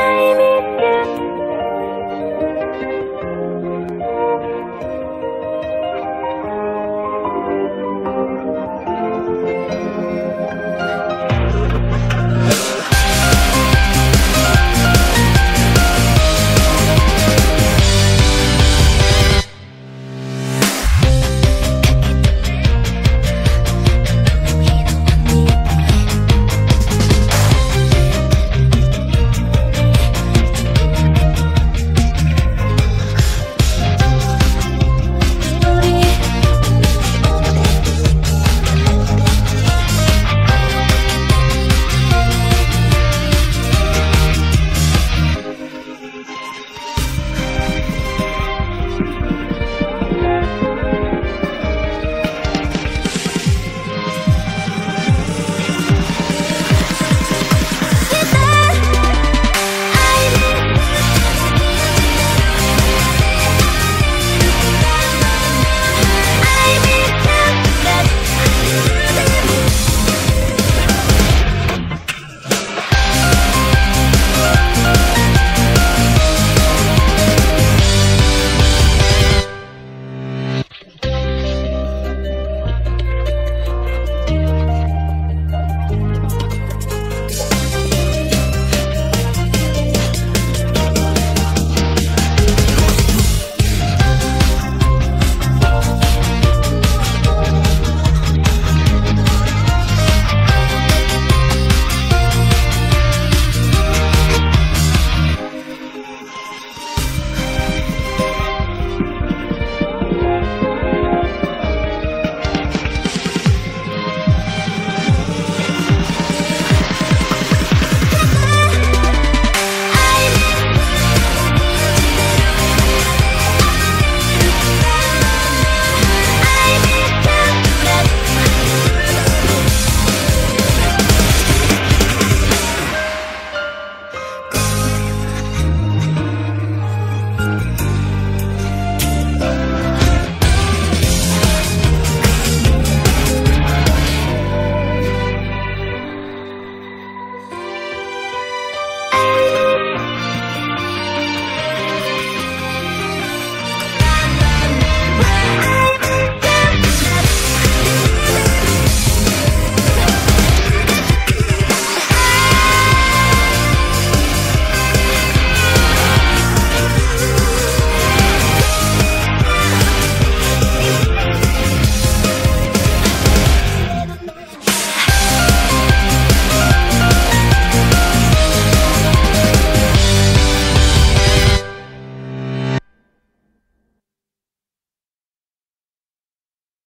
Amy.